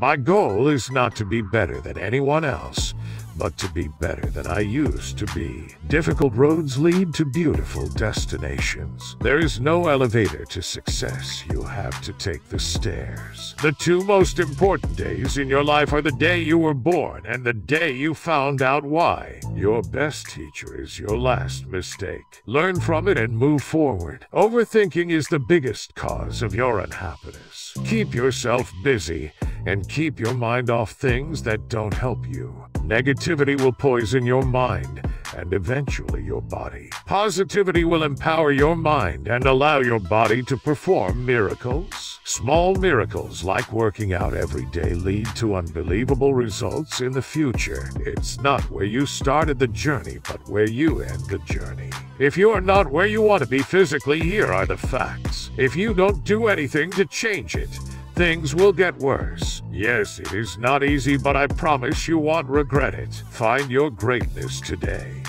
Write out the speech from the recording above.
My goal is not to be better than anyone else, but to be better than I used to be. Difficult roads lead to beautiful destinations. There is no elevator to success. You have to take the stairs. The two most important days in your life are the day you were born and the day you found out why. Your best teacher is your last mistake. Learn from it and move forward. Overthinking is the biggest cause of your unhappiness. Keep yourself busy and keep your mind off things that don't help you. Negativity will poison your mind and eventually your body. Positivity will empower your mind and allow your body to perform miracles. Small miracles like working out every day lead to unbelievable results in the future. It's not where you started the journey, but where you end the journey. If you are not where you want to be physically, here are the facts. If you don't do anything to change it, things will get worse. Yes, it is not easy, but I promise you won't regret it. Find your greatness today.